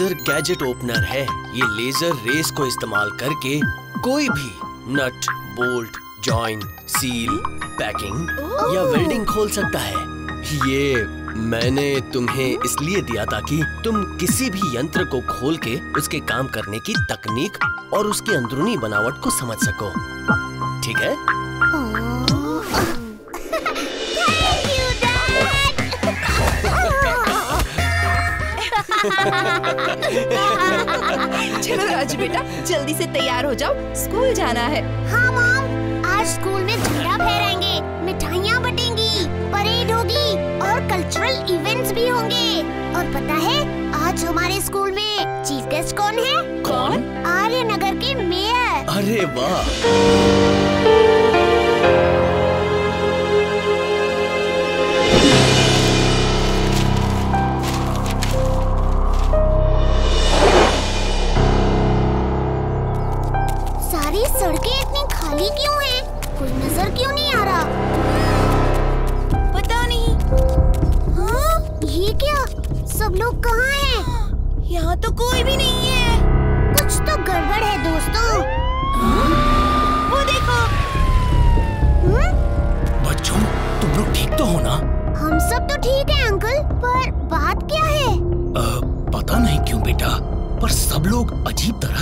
Laser gadget opener है। ये laser race को इस्तेमाल करके कोई भी nut bolt join seal packing या वेल्डिंग खोल सकता है। ये मैंने तुम्हें इसलिए दिया ताकि तुम किसी भी यंत्र को खोल के उसके काम करने की तकनीक और उसकी अंदरूनी बनावट को समझ सको। ठीक है? चलो राजू बेटा जल्दी से तैयार हो जाओ। स्कूल जाना है। हाँ मॉम। आज स्कूल में झंडा फहराएँगे मिठाइयाँ बटेंगी परेड होगी और कल्चरल इवेंट्स भी होंगे। और पता है आज हमारे स्कूल में चीफ गेस्ट कौन है? कौन? आर्य नगर के मेयर। अरे वाह।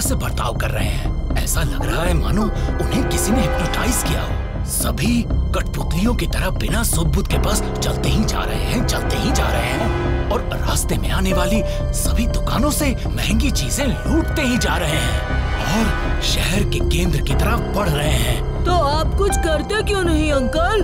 से बर्ताव कर रहे हैं। ऐसा लग रहा है मानो उन्हें किसी ने हिप्नोटाइज किया हो। सभी कठपुतलियों की तरह बिना सुध बुध के पास चलते ही जा रहे हैं चलते ही जा रहे हैं। और रास्ते में आने वाली सभी दुकानों से महँगी चीज़ें लूटते ही जा रहे हैं। और शहर के केंद्र की तरफ़ बढ़ रहे हैं। तो आप कुछ करते क्यों नहीं अंकल?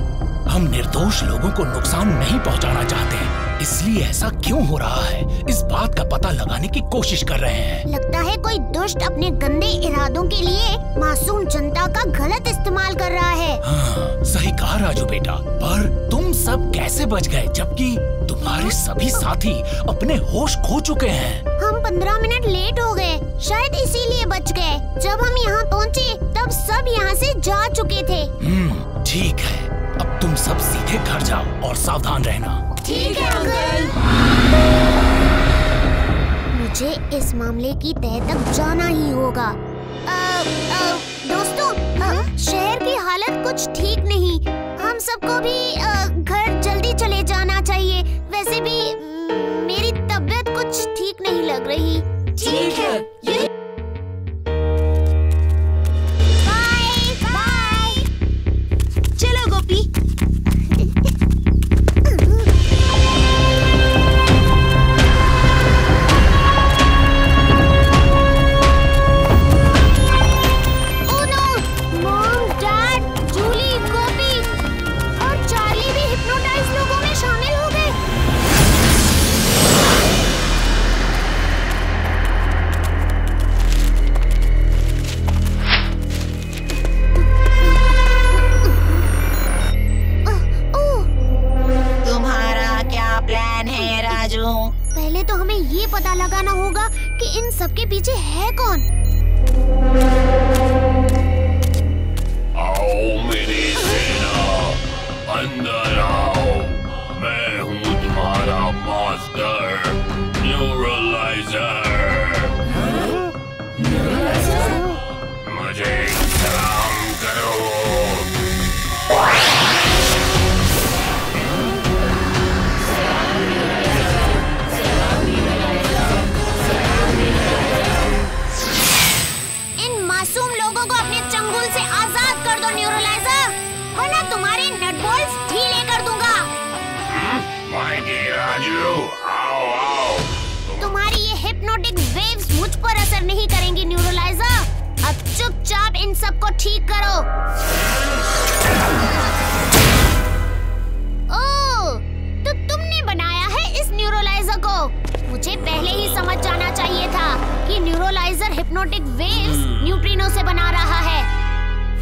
हम निर्दोष लोगों को नुकसान नहीं पहुंचाना चाहते इसलिए ऐसा क्यों हो रहा है? इस बात का पता लगाने की कोशिश कर रहे हैं। लगता है कोई दुष्ट अपने गंदे इरादों के लिए मासूम जनता का गलत इस्तेमाल कर रहा है। हाँ, सही कहा राजू बेटा। पर तुम सब कैसे बच गए जबकि तुम्हारे सभी साथी अपने होश खो चुके हैं? हम पंद्रह मिनट लेट हो गए शायद इसीलिए बच गए। जब हम यहाँ पहुँचे तब सब यहाँ से जा चुके थे। हम्म, ठीक है। तुम सब सीधे घर जाओ और सावधान रहना। ठीक है अंकल। मुझे इस मामले की तह तक जाना ही होगा। अ, अ, दोस्तों अ, शहर की हालत कुछ ठीक नहीं। हम सबको भी अ, घर जल्दी चले जाना चाहिए। वैसे भी मेरी तबीयत कुछ ठीक नहीं लग रही। ठीक है ये चुपचाप इन सबको ठीक करो। ओह, तो तुमने बनाया है इस न्यूरोलाइजर को। मुझे पहले ही समझ जाना चाहिए था कि न्यूरोलाइजर हिप्नोटिक वेव्स न्यूट्रिनो से बना रहा है।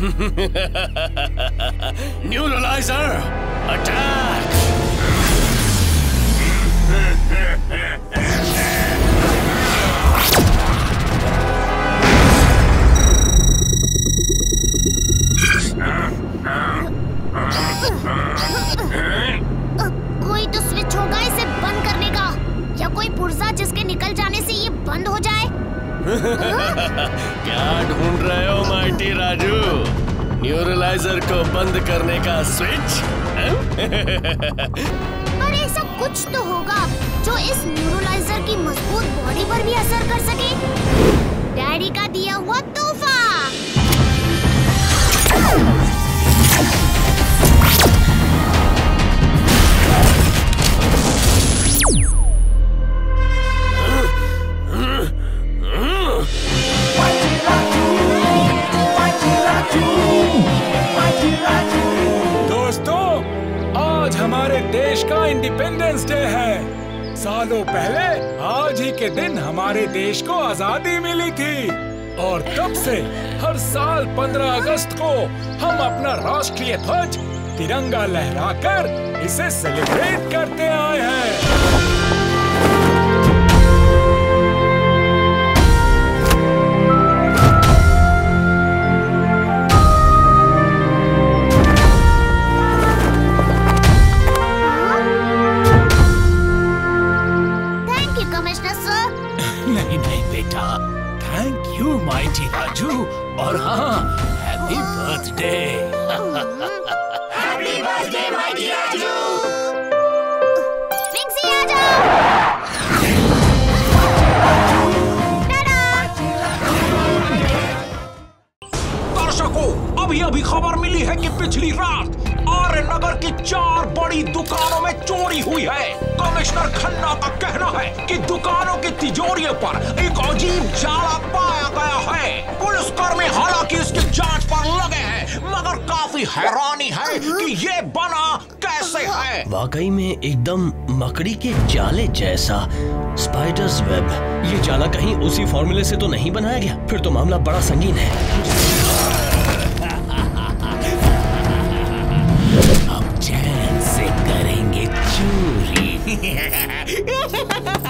न्यूरलाइजर अटैक रहे राजू न्यूरलाइजर को बंद करने का स्विच पर ऐसा कुछ तो होगा जो इस न्यूरलाइजर की मज़बूत बॉडी पर भी असर कर सके। डैडी का का इंडिपेंडेंस डे है। सालों पहले आज ही के दिन हमारे देश को आज़ादी मिली थी। और तब से हर साल 15 अगस्त को हम अपना राष्ट्रीय ध्वज तिरंगा लहराकर इसे सेलिब्रेट करते आए हैं। और हाँ हैप्पी बर्थडे पिंक्सी आ जाओ दर्शकों अभी अभी खबर मिली है कि पिछली रात आर्य नगर की चार बड़ी दुकानों में चोरी हुई है। कमिश्नर खन्ना का कहना है कि दुकानों की तिजोरियों पर एक अजीब जाला है। पुलिसकर्मी हालाँकि इसकी जाँच पर लगे हैं मगर काफ़ी हैरानी है कि ये बना कैसे है। वाकई में एकदम मकड़ी के जाले जैसा स्पाइडर्स वेब ये जाला कहीं उसी फॉर्मूले से तो नहीं बनाया गया? फिर तो मामला बड़ा संगीन है। अब चैन से करेंगे चोरी।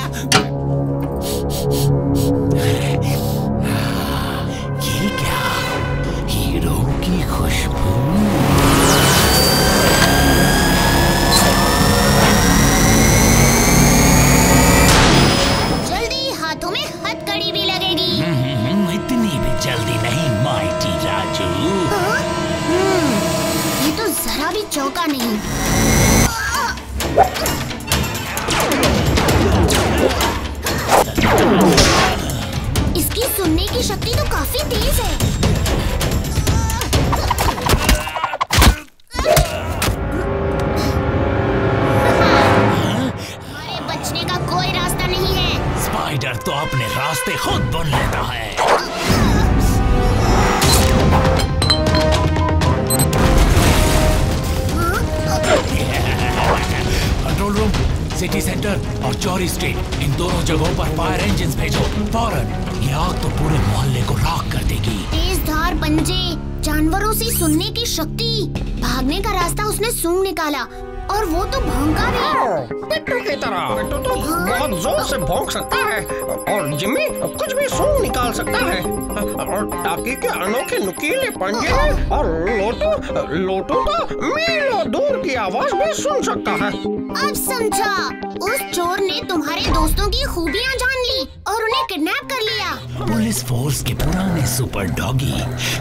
इसकी सुनने की शक्ति तो काफ़ी तेज है। हमारे बचने का कोई रास्ता नहीं है। स्पाइडर तो अपने रास्ते खुद बन लेता है। सिटी सेंटर और चौरी स्ट्रीट इन दोनों जगहों पर फायर इंजिन भेजो। फ़ौरन ये आग तो पूरे मोहल्ले को राख कर देगी। तेज धार पंजे जानवरों से सुनने की शक्ति। भागने का रास्ता उसने सूंघ निकाला और वो तो भौंका भी। पिट्टू की तरह। पिट्टू तो बहुत ज़ोर से भौंक सकता है और जिम्मी कुछ भी सूंघ निकाल सकता है। और टाकी के अनोखे नुकीले पंजे हैं? और लोटो लोटो तो मीलों दूर की आवाज़ भी सुन सकता है। अब समझा। उस चोर ने तुम्हारे दोस्तों की खूबियाँ जान ली और उन्हें किडनैप कर लिया। पुलिस फोर्स के पुराने सुपर डॉगी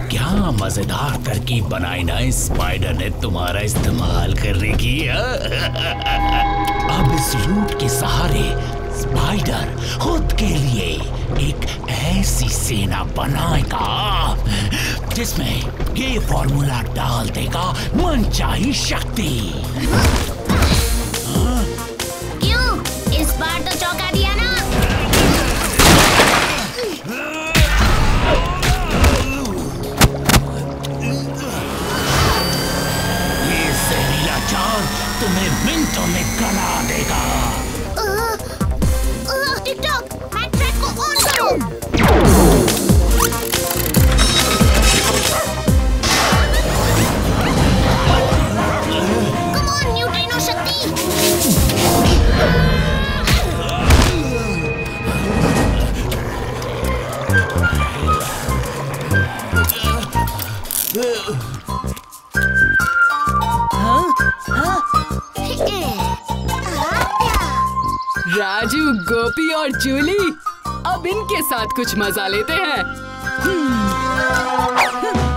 क्या मज़ेदार तरकीब बनाई ना इस स्पाइडर ने तुम्हारा इस्तेमाल करने की अब इस रूट के सहारे स्पाइडर खुद के लिए एक ऐसी सेना बनाएगा। जिसमें ये फॉर्मूला डाल देगा मनचाही शक्ति। पॉपी और जूली अब इनके साथ कुछ मज़ा लेते हैं। हम्म।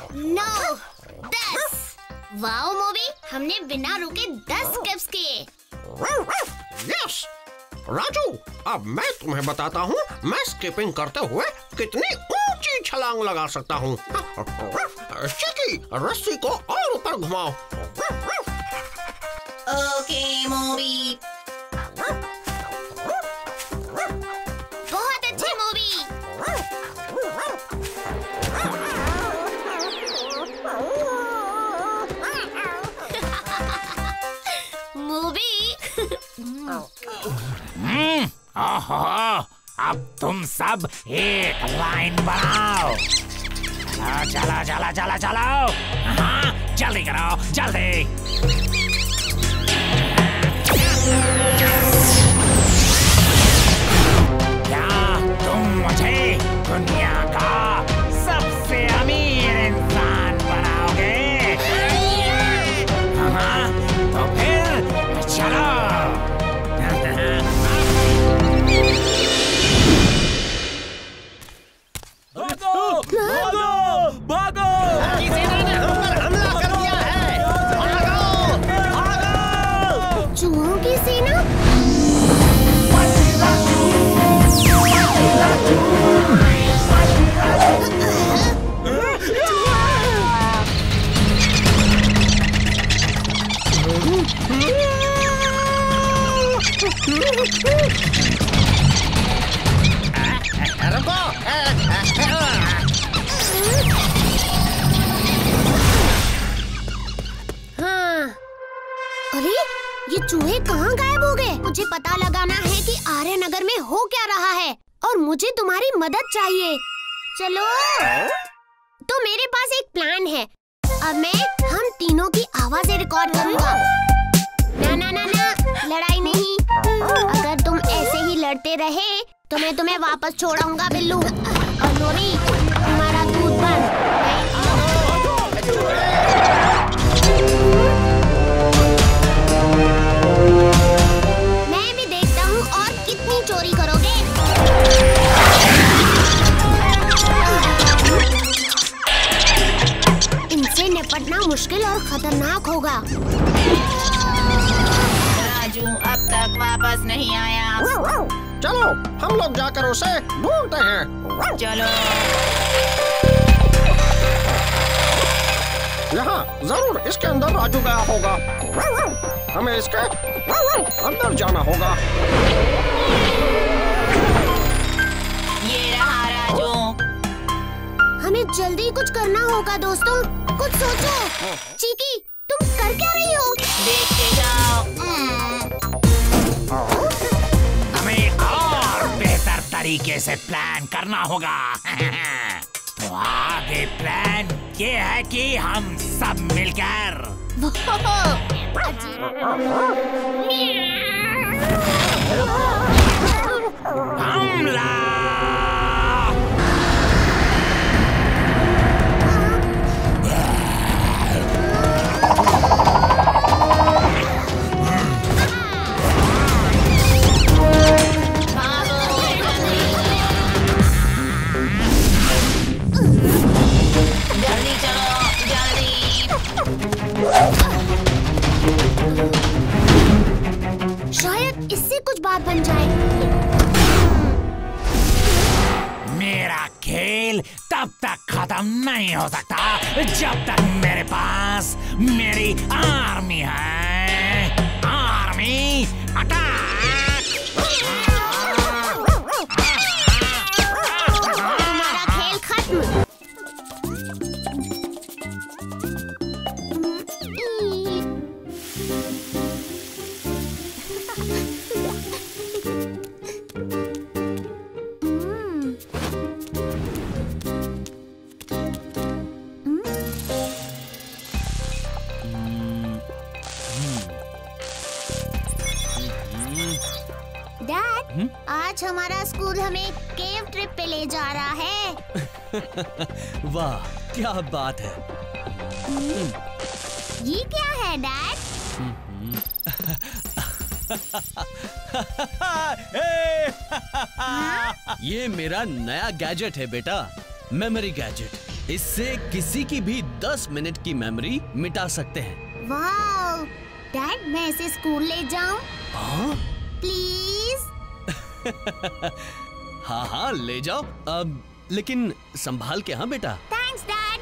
नो दस वाओ मोबी हमने बिना रुके दस कप्स किए। राजू अब मैं तुम्हें बताता हूँ मैं स्कीपिंग करते हुए कितनी ऊँची छलांग लगा सकता हूँ। चिकी रस्सी को और ऊपर घुमाओ। Okay Mobi. अब एक लाइन बनाओ चलो चलो चलो चलो चलो हाँ जल्दी करो, जल्दी। क्या तुम मुझे दुनिया का हाँ। अरे, ये चूहे कहाँ गायब हो गए? मुझे पता लगाना है कि आर्य नगर में हो क्या रहा है, और मुझे तुम्हारी मदद चाहिए। चलो। तो मेरे पास एक प्लान है। अब मैं हम तीनों की आवाज़ें रिकॉर्ड करूँगा। लड़ते रहे तो मैं तुम्हें वापस छोड़ाऊँगा, बिल्लू। और लोरी तुम्हारा दूध बंद मैं भी देखता हूँ और कितनी चोरी करोगे। इनसे निपटना मुश्किल और खतरनाक होगा। राजू अब तक वापस नहीं आया। चलो हम लोग जाकर उसे ढूंढते हैं। चलो। यहाँ ज़रूर इसके अंदर राजू गया होगा। हमें इसके अंदर जाना होगा। ये रहा राजू। हमें जल्दी कुछ करना होगा दोस्तों। कुछ सोचो। चीकी तुम कर क्या रही हो? देखते जाओ। तरीके से प्लान करना होगा। तो आगे प्लान ये है कि हम सब मिलकर हमला शायद इससे कुछ बात बन जाए। मेरा खेल तब तक खत्म नहीं हो सकता, जब तक मेरे पास मेरी आर्मी है। आर्मी डैड आज हमारा स्कूल हमें केव ट्रिप पे ले जा रहा है। वाह क्या बात है। ये क्या है डैड? ये मेरा नया गैजेट है बेटा। मेमोरी गैजेट इससे किसी की भी 10 मिनट की मेमोरी मिटा सकते हैं। वाओ डैड मैं इसे स्कूल ले जाऊँ। हाँ? प्लीज़ हाँ हाँ ले जाओ। अब लेकिन संभाल के हाँ बेटा? थैंक्स डैड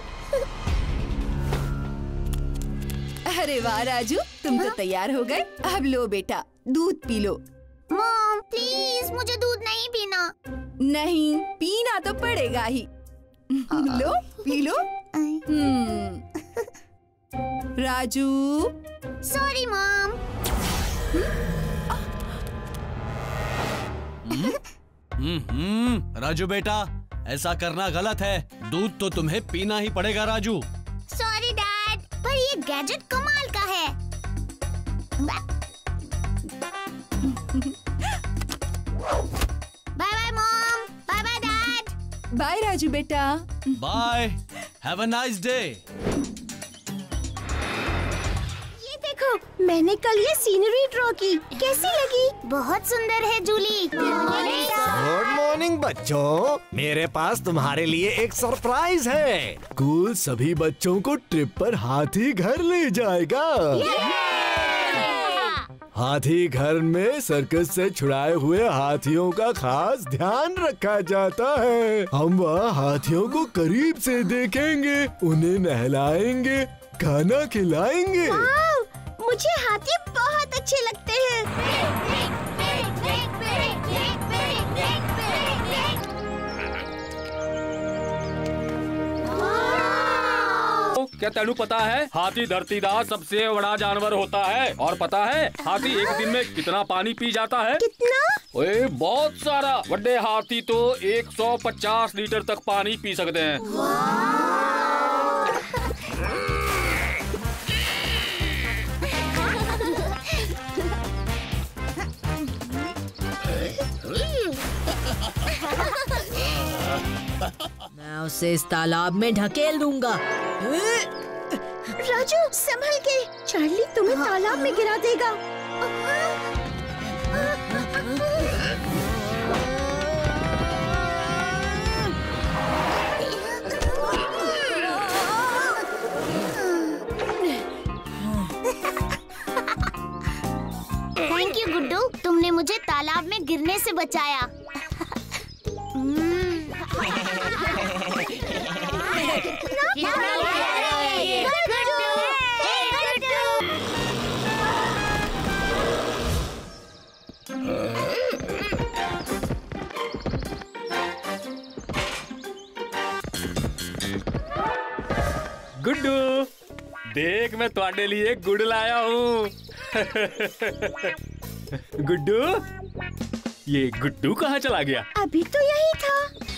अरे वाह राजू तुम तो तैयार हो गए। अब लो बेटा दूध पी लो। मॉम प्लीज़ मुझे दूध नहीं पीना। नहीं पीना तो पड़ेगा ही। लो पी लो। हम्म। राजू। सॉरी मॉम हम्म। राजू बेटा ऐसा करना गलत है। दूध तो तुम्हें पीना ही पड़ेगा राजू। सॉरी डैड पर ये गैजेट कमाल का है। Bye bye mom bye bye dad bye Raju बेटा bye have a nice day मैंने कल ये सीनरी ड्रॉ की। कैसी लगी? बहुत सुंदर है जूली। गुड मॉर्निंग बच्चों। मेरे पास तुम्हारे लिए एक सरप्राइज़ है। स्कूल सभी बच्चों को ट्रिप पर हाथी घर ले जाएगा। हाथी घर में सर्कस से छुड़ाए हुए हाथियों का खास ध्यान रखा जाता है। हम वहाँ हाथियों को करीब से देखेंगे उन्हें नहलाएँगे खाना खिलाएँगे। मुझे हाथी बहुत अच्छे लगते हैं। क्या तेनू पता है? हाथी धरती दा सबसे बड़ा जानवर होता है। और पता है हाथी एक दिन में कितना पानी पी जाता है? कितना? ओए बहुत सारा। बड़े हाथी तो 150 लीटर तक पानी पी सकते हैं। मैं उसे इस तालाब में ढकेल दूँगा। राजू संभल के। चार्ली तुम्हें तालाब में गिरा देगा। Thank you Guddu. तुमने मुझे तालाब में गिरने से बचाया। गुड्डू, गुड्डू। गुड्डू देख मैं तुम्हारे लिए गुड़ लाया हूँ। गुड्डू ये गुड्डू कहाँ चला गया? अभी तो यही था।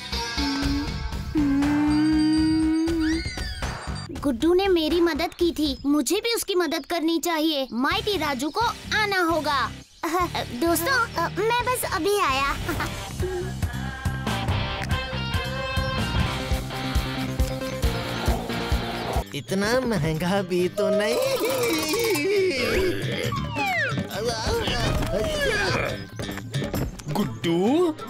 गुड्डू ने मेरी मदद की थी। मुझे भी उसकी मदद करनी चाहिए। माइटी राजू को आना होगा। दोस्तों मैं बस अभी आया। इतना महँगा भी तो नहीं। गुड्डू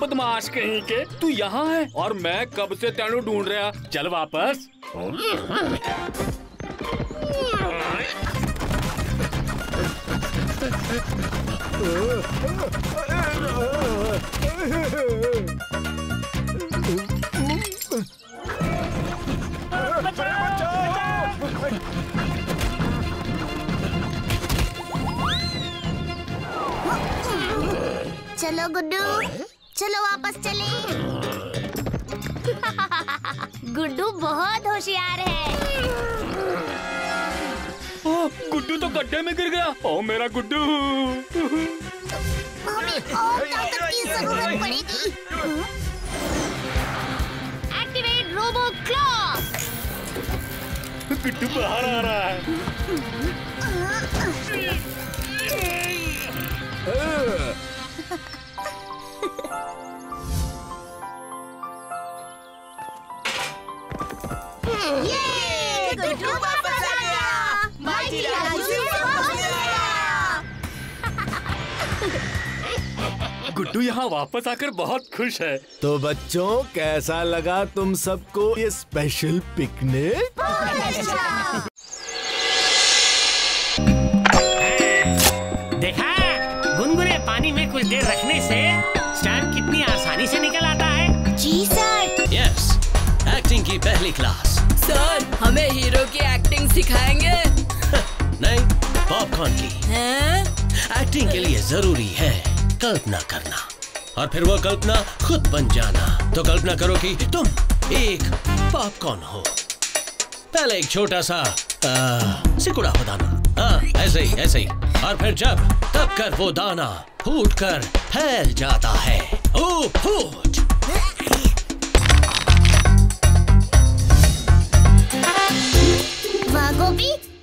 बदमाश कहीं के? तू यहाँ है? और मैं कब से तेनू ढूंढ रहा? चल वापस। चलो गुड्डू चलो वापस चले। गुड्डू बहुत होशियार है। गुड्डू तो गड्ढे में गिर गया। ओ मेरा Guddu. Activate robo clock Guddu बाहर आ रहा है। आया यहाँ वापस आकर बहुत खुश है। तो बच्चों कैसा लगा तुम सबको ये स्पेशल पिकनिक देखा? गुनगुने पानी में कुछ देर रखने से स्टैम्प कितनी आसानी से निकल आता है। जी सर। यस एक्टिंग की पहली क्लास सर हमें हीरो की एक्टिंग सिखाएँगे? नहीं पॉपकॉर्न की। एक्टिंग के लिए ज़रूरी है। कल्पना करना और फिर वो कल्पना खुद बन जाना। तो कल्पना करो कि तुम एक पॉपकॉर्न हो। पहले एक छोटा सा आ, सिकुड़ा हो दाना। हाँ ऐसे ही ऐसे ही। और फिर जब तब कर वो दाना फूट कर फैल जाता है। ओ फूट।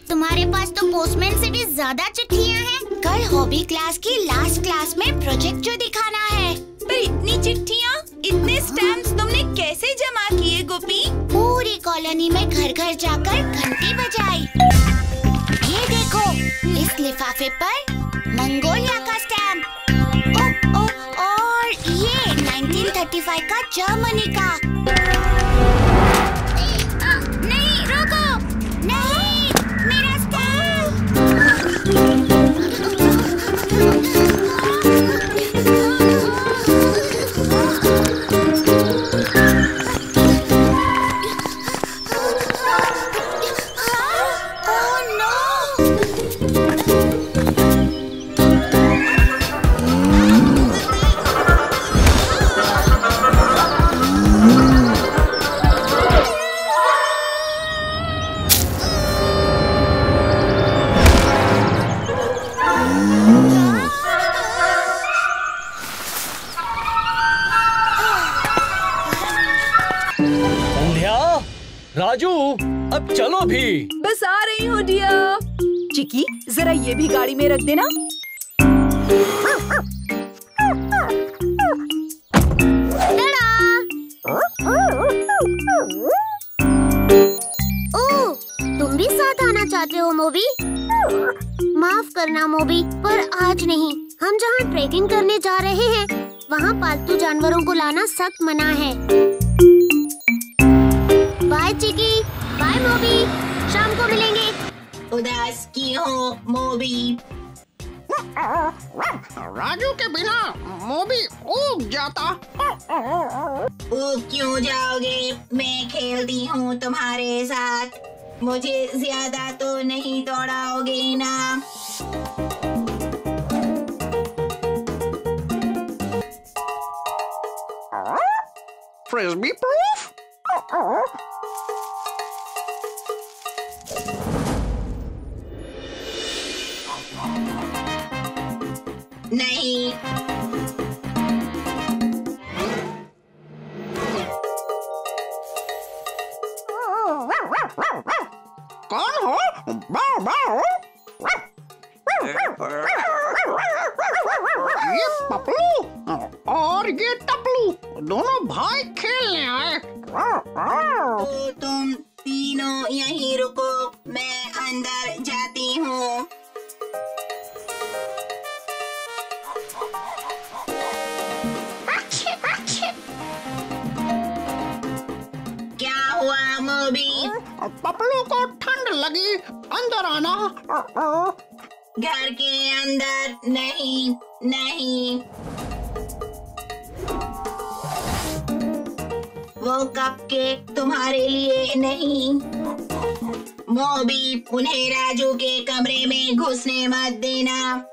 तुम्हारे पास तो पोस्टमैन से भी ज़्यादा चिट्ठियाँ हैं। कल हॉबी क्लास की लास्ट क्लास में प्रोजेक्ट जो दिखाना है। पर इतनी चिट्ठियाँ इतने स्टैम्प्स तुमने कैसे जमा किए गोपी? पूरी कॉलोनी में घर घर जाकर घंटी बजाई। ये देखो इस लिफाफे पर मंगोलिया का स्टैम्प। ओ, ओ, और ये 1935 का जर्मनी का। है। बाय चिकी बाय मोबी शाम को मिलेंगे। उदास की हो मोबी राजू के बिना मोबी उग जाता। ऊब क्यों जाओगे? मैं खेलती हूँ तुम्हारे साथ। मुझे ज़्यादा तो नहीं दौड़ाओगे ना। Frisbee proof? Uh -oh. Nay. oh hổ, bao bao. Yep, blue. और ये टपलू। दोनों भाई खेलने आए। तो तुम तीनों यहीं रुको मैं अंदर जाती हूँ। क्या हुआ मोबी? पपलू को ठंड लगी अंदर आना। घर के अंदर नहीं नहीं। वो कपकेक तुम्हारे लिए नहीं। मोबी, उन्हें राजू के कमरे में घुसने मत देना।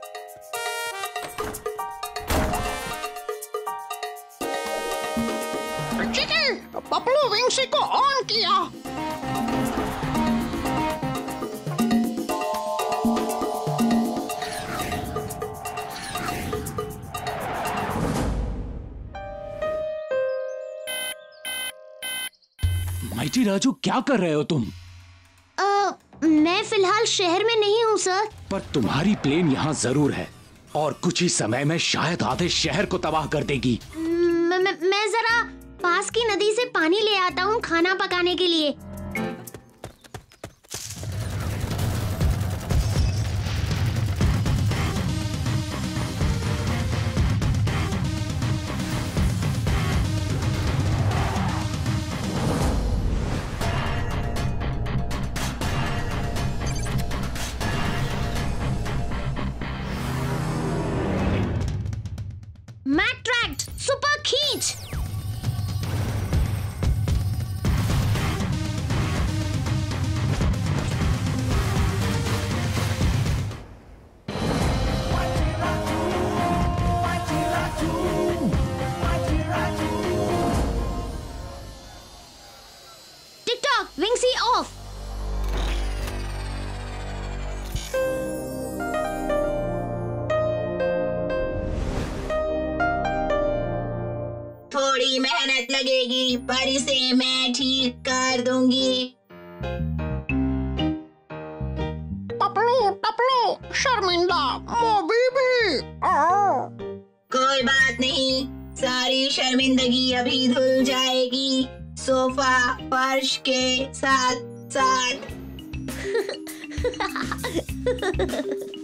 पपलू विंसी को ऑन किया। माइटी राजू क्या कर रहे हो तुम? आ, मैं फ़िलहाल शहर में नहीं हूँ सर। पर तुम्हारी प्लेन यहाँ ज़रूर है और कुछ ही समय में शायद आधे शहर को तबाह कर देगी। म- म- मैं जरा पास की नदी से पानी ले आता हूँ खाना पकाने के लिए। मैं ठीक कर दूँगी। पपलू टपलू शर्मिंदा मोबी भी। कोई बात नहीं सारी शर्मिंदगी अभी धुल जाएगी सोफा फर्श के साथ साथ